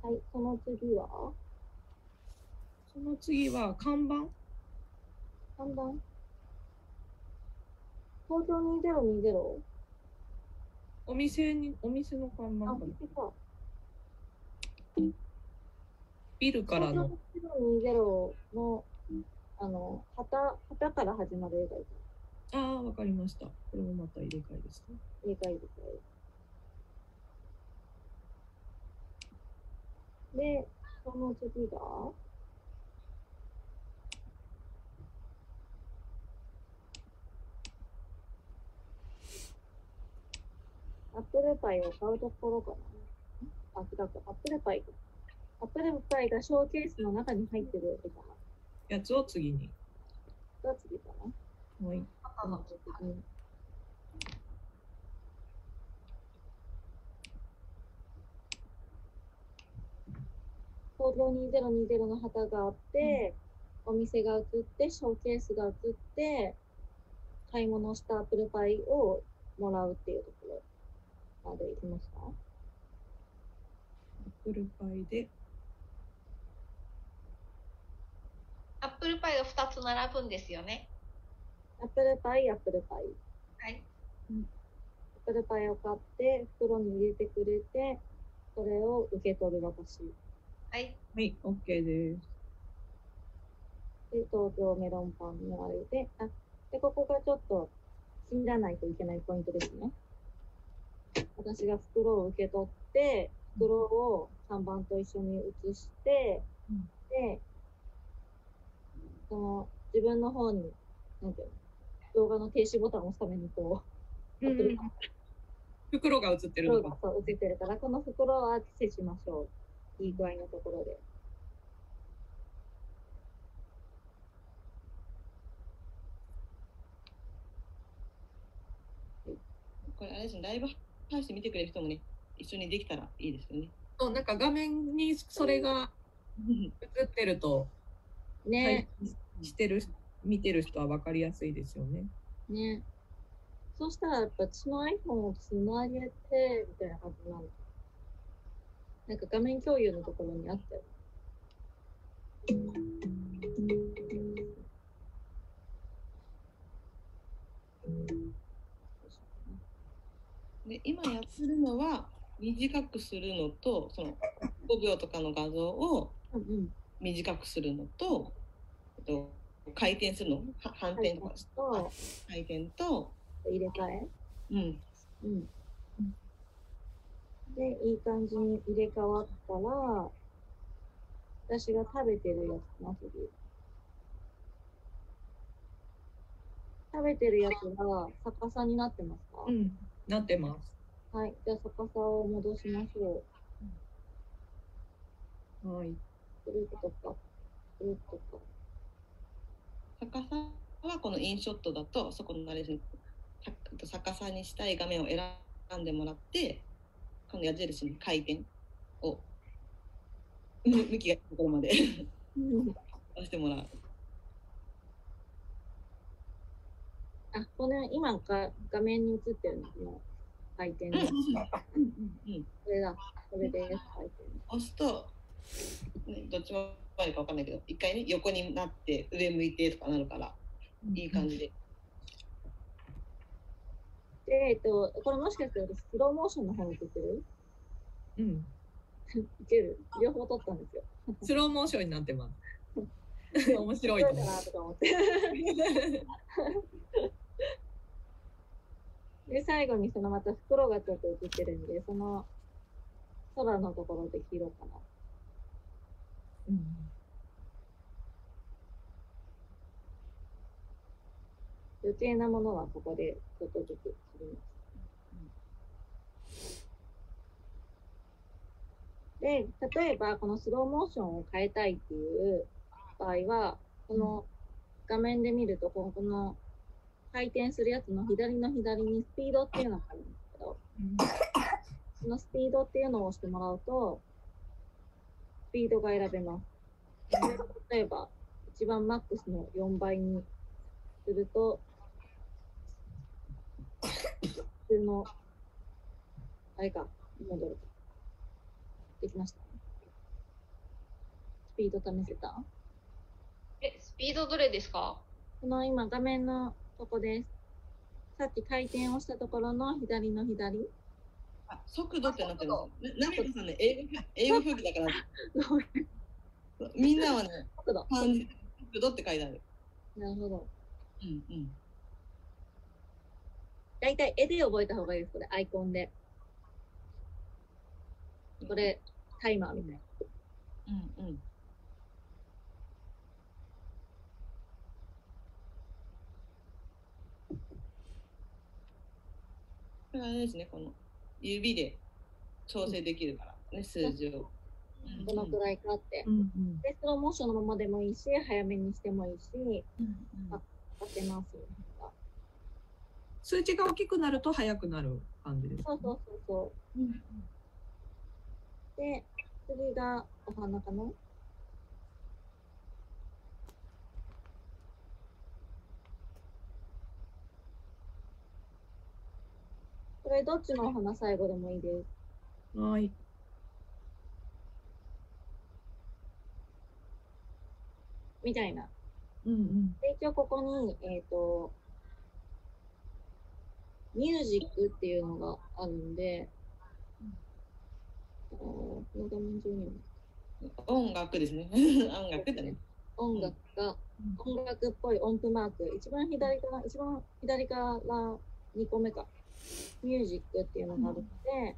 はい、その次は？その次は、看板？看板？東京 2020? お店に、お店の看板あ、かな。ビルからの。東京2020の、あの、旗、旗から始まる映画です。ああ、わかりました。これもまた入れ替えですね。映画ですね。で、その次が？アップルパイを買うところかな。あ、違う。アップルパイ。アップルパイがショーケースの中に入ってるやつを次に。が次かな。はい。赤の時に。東京2020の旗があって、うん、お店が映って、ショーケースが映って、買い物したアップルパイをもらうっていうところ。まで行きましたアップルパイで、アップルパイが2つ並ぶんですよね。アップルパイ、アップルパイ。はい。アップルパイを買って、袋に入れてくれて、それを受け取る私。はい。はい、OK です。で、東京メロンパンのあれで、あ、で、ここがちょっと、信じないといけないポイントですね。私が袋を受け取って、袋を看板と一緒に写して、うんで、その、自分の方に、なんていうの、動画の停止ボタンを押すためにこう、アップルパイ袋が映ってる袋のか。がそう映ってるから、この袋は消しましょう。いい具合のところで。これあれですね、ライブ配信見てくれる人もね、一緒にできたらいいですよね。そうなんか画面にそれが映ってると、ね、してる、見てる人は分かりやすいですよね。ね。そしたらやっぱ私の iPhone をつなげて、みたいな感じなの。なんか画面共有のところにあったよ。で今やってるのは短くするのとその5秒とかの画像をうんうん。短くするのとあと回転するのは反転とかと、回転と、入れ替え？うん、うん。で、いい感じに入れ替わったら、私が食べてるやつな、次。食べてるやつが逆さになってますか、うん、なってます。はい。じゃあ逆さを戻しましょはい。う。くるっとか、くるっとか。逆さはこのインショットだとそこのあれですねさ逆さにしたい画面を選んでもらってこの矢印に回転をむ向きがいいところまでうん (laughs) 押してもらう。あ、この今が画面に映ってるのこの回転の。うんうんうんこれだ。これです。回転。押すと、ね、どっちも悪いか分かんないけど一回ね横になって上向いてとかなるからいい感じで、で、えっと、これもしかして私スローモーションの方に映ってる？うん。(laughs) いける両方撮ったんですよ。スローモーションになってます。(laughs) 面白いと思って。(laughs) で、最後にそのまた袋がちょっと映ってるんで、その空のところで切ろうかな。うん余計なものはここでちょっとずつ切ります。で、例えばこのスローモーションを変えたいっていう場合は、この画面で見ると、この回転するやつの左の左にスピードっていうのがあるんですけど、そのスピードっていうのを押してもらうと、スピードが選べます。で例えば、一番マックスの4倍にすると、普通の、あれか、戻る。できました。スピード試せたえ、スピードどれですか？この今画面のとこです。さっき回転をしたところの左の左。あ速度ってなってるんですよななみこさんね英語英語表記だからみんなはね速度。漢字で速度って書いてあるなるほど。うんうんだいたい絵で覚えた方がいいです。これ、アイコンで。これ、タイマーみたいな。うんうんこれあれですねこの指で調整できるからね数字を。どのくらいかって。うんうんで、スローモーションのままでもいいし、早めにしてもいいし、うん当てます。数値が大きくなると速くなる感じです。そうそうそうそう。うんで、次がお花かな？これどっちのお花最後でもいいです。はい。みたいな。うんうん。で、一応ここに、えっ、と、ミュージックっていうのがあるんで、あーこの画面上にも音楽ですね。音楽だね。音楽が、音楽っぽい音符マーク、一番左から、一番左から2個目か、ミュージックっていうのがあるので、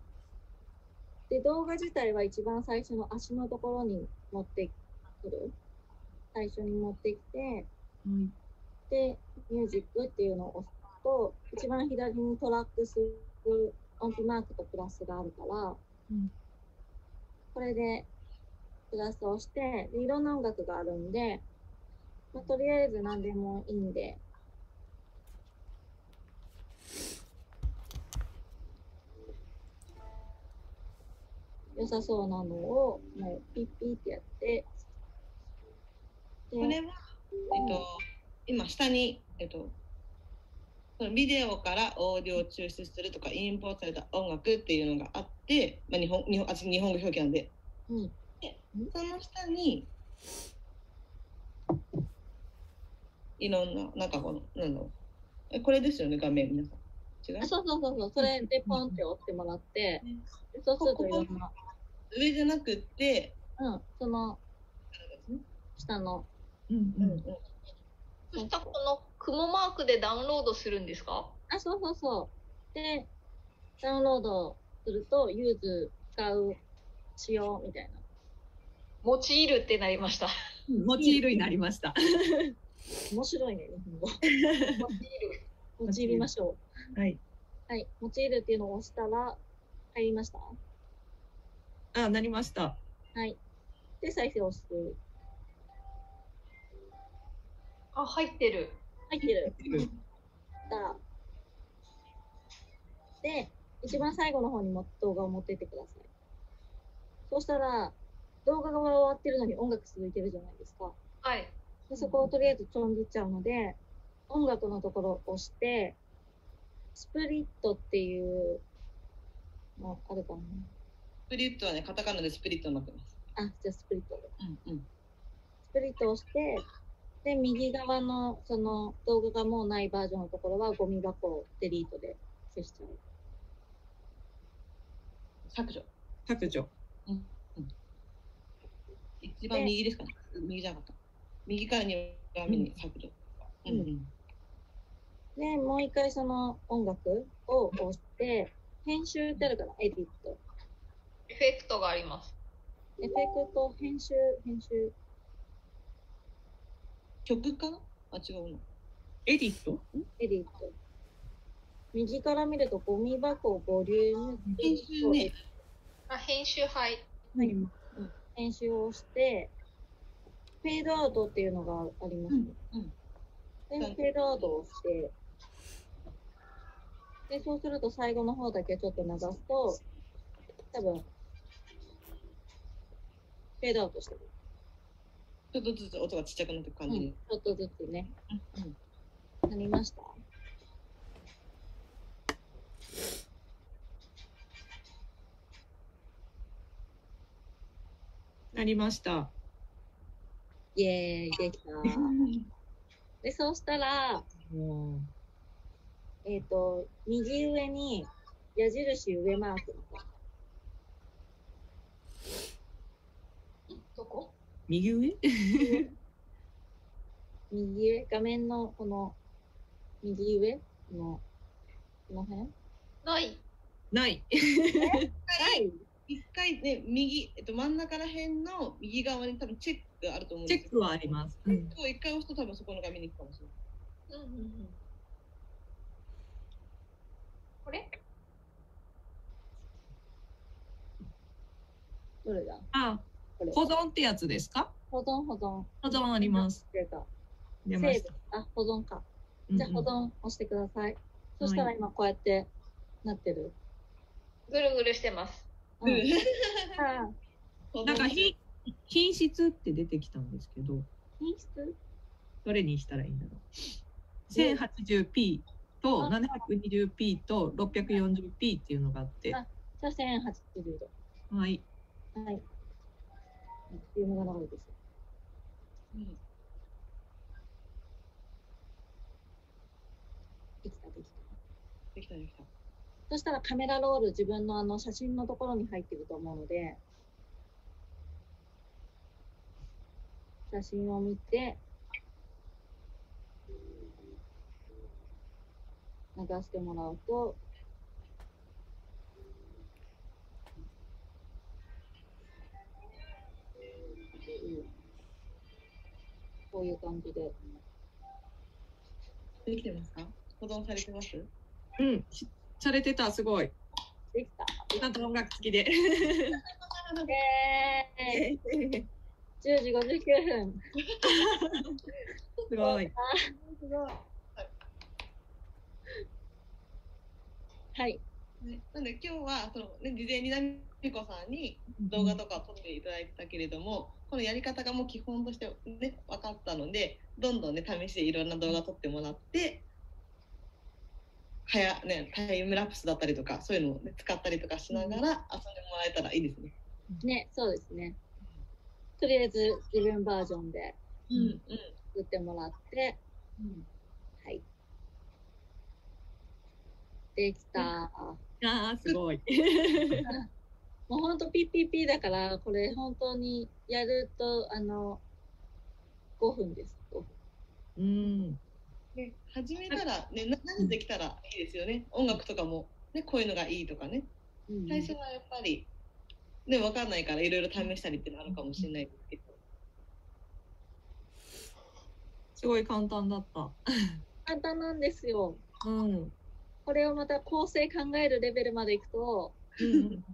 で、動画自体は一番最初の足のところに持ってくる。最初に持ってきて、で、ミュージックっていうのを押すと、一番左にトラックする音符マークとプラスがあるから、うんこれでプラスをしてで、いろんな音楽があるんで、まあ、とりあえず何でもいいんで、良さそうなのをもうピッピッってやって、でこれは、えっと、今下に、えっと、そのビデオからオーディオを抽出するとか、インポートされた音楽っていうのがあって、まあ、日本日本あ日本語表記なんで、うん。その下に、いろんな、なんかこの、なんだろう。えこれですよね、画面、皆さん。違う？あそうそうそうそう、それでポンって押してもらって、でそうするといろんな、上じゃなくって、うん、その下の、うんうんうん、そしたらこの雲マークでダウンロードするんですか？あ、そうそうそう。で、ダウンロードすると、ユーズ使う、使用みたいな。用いるってなりました。うん。モチールになりました。(laughs) 面白いね、日本語。用いる。用いましょはい。う。はい、用いるっていうのを押したら、入りました？あ、なりました。はい。で、再生を押す。あ、入ってる。入ってる。だ。で、一番最後の方にも動画を持ってってください。そうしたら、動画が終わってるのに音楽続いてるじゃないですか。はい。でそこをとりあえずちょん切っちゃうので、音楽のところを押して、スプリットっていうのあるかな？スプリットはね、カタカナでスプリットになってます。あ、じゃあスプリットで。うんうん。スプリットをして、で、右側のその動画がもうないバージョンのところはゴミ箱をデリートで消しちゃう。削除。削除。一番右ですかね。右じゃなかった。右から2番目に削除。うんうん。で、もう一回その音楽を押して、編集ってあるから、エディット。エフェクトがあります。エフェクト、編集、編集。曲か？なあ、違うの。エディット？エディット。右から見ると、ゴミ箱、ボリューム、編集ね。あ、編集はい。はい。編集をして、フェードアウトっていうのがあります、ねうんで、フェードアウトをして、で、そうすると最後の方だけちょっと流すと、多分、フェードアウトしてる。ちょっとずつ音がちっちゃくなっていく感じで。うん、ちょっとずつね。うんなりましたなりました。イエーイ、できた。(laughs) で、そうしたら、もえっ、と、右上に矢印上マークどこ？う右上？(laughs) 右上、画面のこの右上？の、この辺？ない。ない。はい。一回ね、右、えっと、真ん中ら辺の右側に多分チェックがあると思うんですチェックはあります。うん。を一回押すと多分そこの画面に行くかもしれない。うんうんうん。これ？どれだ？あ、これ。保存ってやつですか？保存、保存。保存あります。出た。出ましたセー。ブ。あ、保存か。じゃあ保うんうん存押してください。そしたら今こうやってなってる。ぐるぐるしてます。うん。あ (laughs) なんか品品質って出てきたんですけど、品質？どれにしたらいいんだろう。1080p と 720p と 640p っていうのがあって、あじゃあ1080度。はい。はい。っていうのが長いです。うんできた、できた。できたできた。そしたらカメラロール自分のあの写真のところに入ってると思うので、写真を見て、流してもらうと、うんこういう感じで。できてますか？保存されてます？うん。しされてた、すごい。できた。ちゃんと音楽付きで。イエーイ !10 時59分。すごい。すごい。はい。ね、なんで今日はその、ね、事前になみこさんに動画とかを撮っていただいたけれども、このやり方がもう基本として、ね、分かったのでどんどんね試していろんな動画撮ってもらってはや、ね、タイムラプスだったりとかそういうのを、ね、使ったりとかしながら遊んでもらえたらいいですね。ね、そうですね。とりあえず自分バージョンでうんうん作ってもらって、はい。できた。ああ、すごい。(laughs) もうほんと PPP だから、これ本当にやると、あの、5分です。5分うん。ね、始めたら、ね、な何できたらいいですよね音楽とかも、ね、こういうのがいいとかねうん最初はやっぱり、ね、分かんないからいろいろ試したりってのあるかもしれないですけど。すごい簡単だった。簡単なんですよ。うん。これをまた構成考えるレベルまでいくと、うん。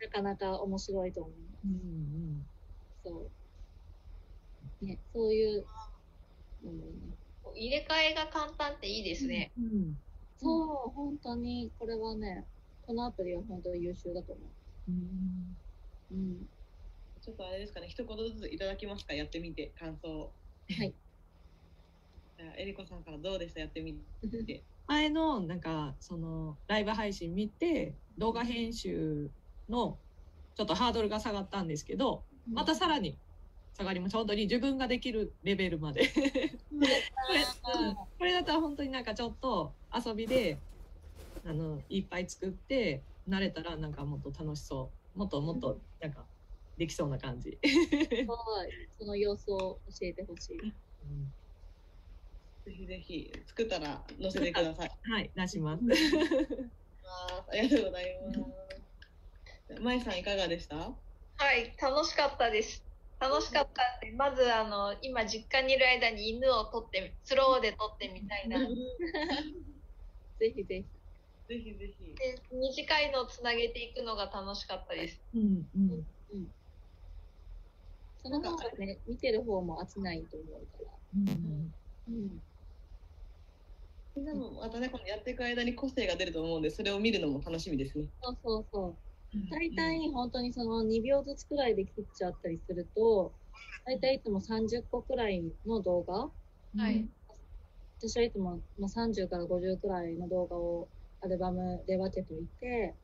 なかなか面白いと思う。うん。そう。ね、そういうのもね。入れ替えが簡単っていいですね。うん。そう、本当に、これはね、このアプリは本当に優秀だと思うん。う。うん。ちょっとあれですかね、一言ずついただきますか、やってみて、感想を。はい。じゃあ、えりこさんからどうでした、やってみて。(laughs) 前のなんかそのライブ配信見て動画編集のちょっとハードルが下がったんですけどまたさらに下がりました本当に自分ができるレベルまで。(laughs) これうん。これだったら本当になんかちょっと遊びであのいっぱい作って慣れたらなんかもっと楽しそう。もっともっとなんかできそうな感じ。その様子を教えてほしい。うんぜひぜひ、作ったら載せてください。(laughs) はい出します (laughs) ありがとうございます。まいさん、いかがでした？はい、楽しかったです。楽しかったんで、まずあの今実家にいる間に犬を撮ってスローで撮ってみたいな。でぜひぜぜひぜひ。短いのをつなげていくのが楽しかったです。うんうんひ。その方がね、見てる方も飽きないと思うから。うんうん。みんなもまたね、このやっていく間に個性が出ると思うんで、それを見るのも楽しみですね。そうそうそう。大体本当にその2秒ずつくらいで切っちゃったりすると、大体いつも30個くらいの動画、はい。私はいつもまあ30から50くらいの動画をアルバムで分けといて、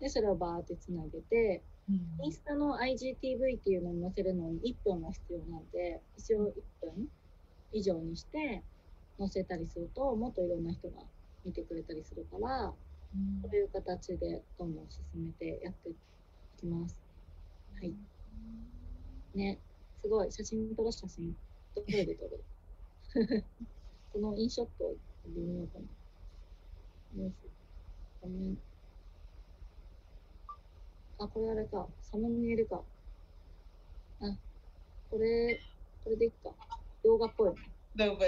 で、それをバーってつなげて、うんインスタの IGTV っていうのに載せるのに1分が必要なので、一応1分以上にして載せたりすると、もっといろんな人が見てくれたりするから、こういう形でどんどん進めてやっていきます。はい。ね、すごい。写真撮ろう、写真。どれで撮る？(laughs) このインショットを見みようかな。あ、これあれか。サムネイルか。あ、これ、これでいいか。動画っぽい。動画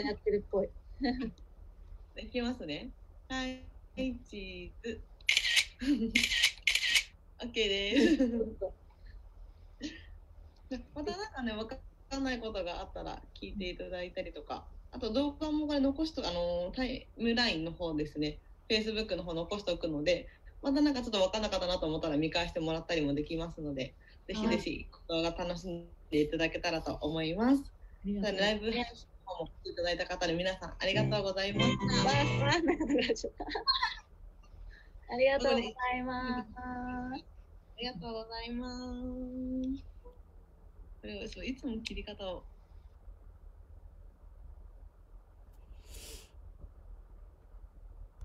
やってるっぽい。いきますね。はい、チーズ。オッケーです。またなんかね、わかんないことがあったら聞いていただいたりとか、あと動画もこれ残しとあのタイムラインの方ですね、Facebook の方残しておくので、またなんかちょっとわかんなかったなと思ったら見返してもらったりもできますので、ぜひぜひ動画楽しんでいただけたらと思います。ライブも来ていただいた方に皆さんありがとうございました。わあ、りがとうございます。ありがとうございます。いつも切り方を